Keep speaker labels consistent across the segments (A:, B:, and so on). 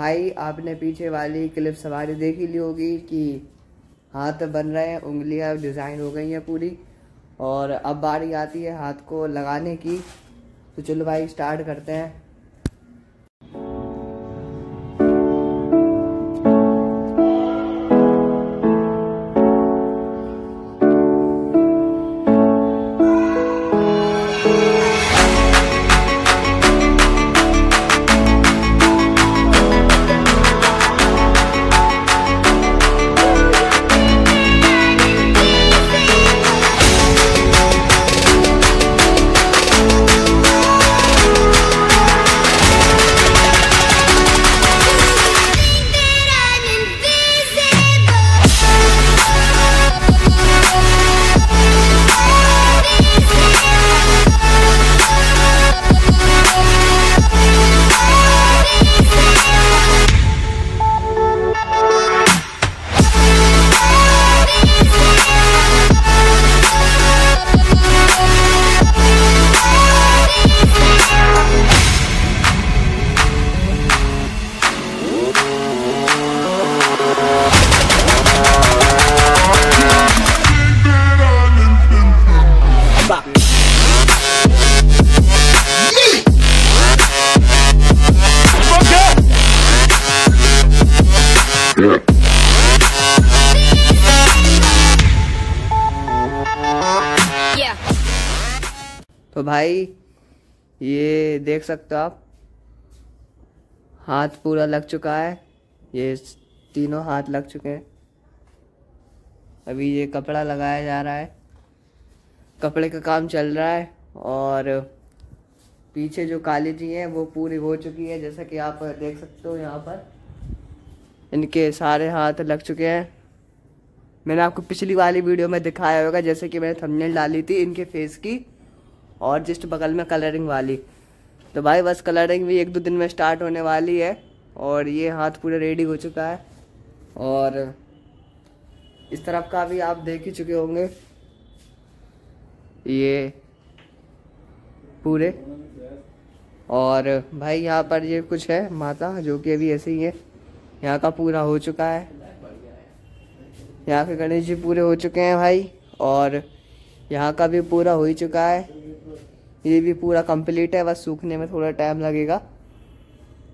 A: भाई, आपने पीछे वाली क्लिप सवारी देखी ली होगी कि हाथ बन रहे हैं, उंगलियाँ डिज़ाइन हो गई हैं पूरी और अब बारी आती है हाथ को लगाने की। तो चलो भाई स्टार्ट करते हैं। तो भाई, ये देख सकते हो आप। हाथ पूरा लग चुका है। ये तीनों हाथ लग चुके हैं। अभी ये कपड़ा लगाया जा रहा है। कपड़े का काम चल रहा है और पीछे जो काली जी हैं, वो पूरी हो चुकी है, जैसा कि आप देख सकते हो यहाँ पर। इनके सारे हाथ लग चुके हैं। मैंने आपको पिछली वाली वीडियो में दिखाया होगा, जैसे कि मैंने थंबनेल डाली थी इनके फेस की। और जस्ट बगल में कलरिंग वाली। तो भाई, बस कलरिंग भी एक दो दिन में स्टार्ट होने वाली है और ये हाथ पूरे रेडी हो चुका है। और इस तरफ़ का भी आप देख ही चुके होंगे। ये पूरे। और भाई, यहाँ पर ये कुछ है माता, जो कि अभी ऐसे ही है। यहाँ का पूरा हो चुका है। यहाँ के गणेश जी पूरे हो चुके हैं भाई। और यहाँ का भी पूरा हो ही चुका है। ये भी पूरा कंप्लीट है, बस सूखने में थोड़ा टाइम लगेगा।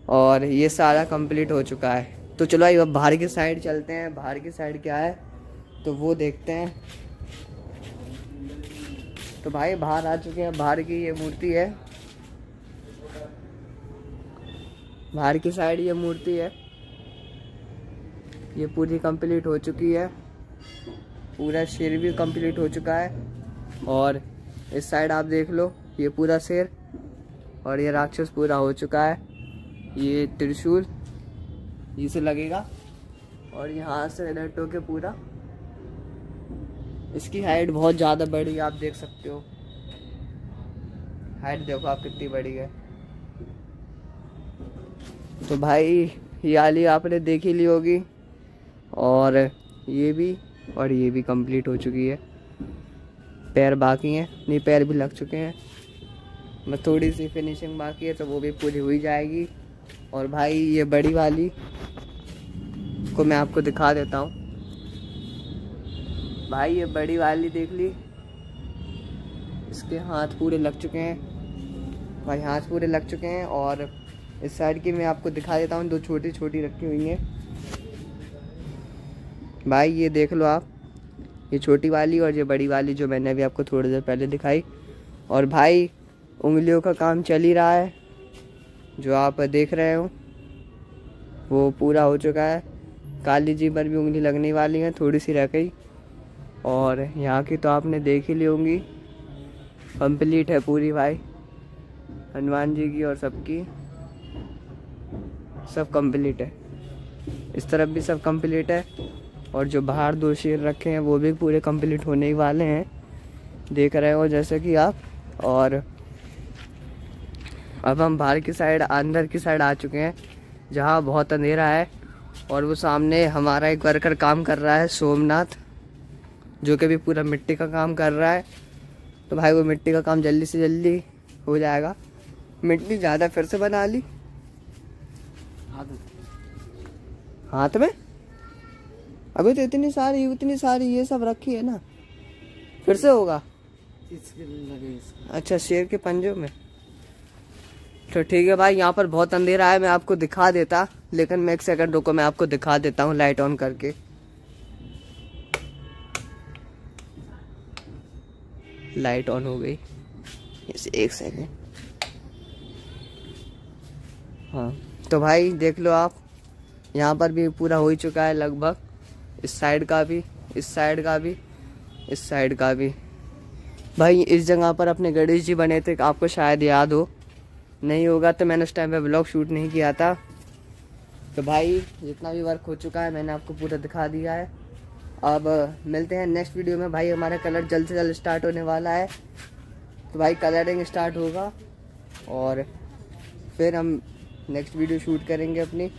A: और ये सारा कंप्लीट हो चुका है। तो चलो भाई, अब बाहर की साइड चलते हैं। बाहर की साइड क्या है? तो वो देखते हैं। तो भाई, बाहर आ चुके हैं। बाहर की ये मूर्ति है। बाहर की साइड ये मूर्ति है। ये पूरी कंप्लीट हो चुकी है। पूरा शेर भी कंप्लीट हो चुका है। और इस साइड आप देख लो। ये पूरा शेर और ये राक्षस पूरा हो चुका है। ये त्रिशूल, इसे लगेगा। और यहाँ से लटो के पूरा। इसकी हाइट बहुत ज़्यादा बड़ी आप देख सकते हो। हाइट देखो आप कितनी बड़ी है। तो भाई, ये आली आपने देख ही ली होगी। और ये भी, और ये भी कंप्लीट हो चुकी है। पैर बाकी हैं, नहीं, पैर भी लग चुके हैं। बस थोड़ी सी फिनिशिंग बाकी है तो वो भी पूरी हुई जाएगी। और भाई, ये बड़ी वाली को मैं आपको दिखा देता हूँ। भाई, ये बड़ी वाली देख ली। इसके हाथ पूरे लग चुके हैं। भाई, हाथ पूरे लग चुके हैं और इस साइड की मैं आपको दिखा देता हूँ। दो छोटी छोटी रखी हुई हैं। भाई, ये देख लो आप। ये छोटी वाली और ये बड़ी वाली जो मैंने अभी आपको थोड़ी देर पहले दिखाई। और भाई उंगलियों का काम चल ही रहा है। जो आप देख रहे हो, वो पूरा हो चुका है। काली जी पर भी उंगली लगने वाली है, थोड़ी सी रह गई। और यहाँ की तो आपने देख ही ली होंगी। कंप्लीट है पूरी भाई। हनुमान जी की और सबकी। सब कंप्लीट है। इस तरफ़ भी सब कंप्लीट है। और जो बाहर दो शेर रखे हैं, वो भी पूरे कंप्लीट होने ही वाले हैं। देख रहे हो जैसे कि आप। और अब हम बाहर की साइड अंदर की साइड आ चुके हैं जहाँ बहुत अंधेरा है और वो सामने हमारा एक वर्कर काम कर रहा है सोमनाथ जो कि भी पूरा मिट्टी का काम कर रहा है। तो भाई वो मिट्टी का काम जल्दी से जल्दी हो जाएगा। मिट्टी ज़्यादा फिर से बना ली। हाथ में। अभी तो इतनी सारी इतनी सारी ये सब रखी है ना। फिर से होगा? अच्छा शेर के पंजों में। तो ठीक है भाई, यहाँ पर बहुत अंधेरा है, मैं आपको दिखा देता, लेकिन मैं एक सेकंड रुको, मैं आपको दिखा देता हूँ लाइट ऑन करके। लाइट ऑन हो गई। एक सेकंड हाँ तो भाई, देख लो आप, यहाँ पर भी पूरा हो ही चुका है लगभग। इस साइड का भी, इस साइड का भी, इस साइड का भी। भाई, इस जगह पर अपने गणेश जी बने थे, आपको शायद याद हो। नहीं होगा तो मैंने उस टाइम पे ब्लॉग शूट नहीं किया था। तो भाई, जितना भी वर्क हो चुका है, मैंने आपको पूरा दिखा दिया है। अब मिलते हैं नेक्स्ट वीडियो में। भाई, हमारा कलर जल्द से जल्द स्टार्ट होने वाला है। तो भाई कलरिंग स्टार्ट होगा। और फिर हम नेक्स्ट वीडियो शूट करेंगे अपनी।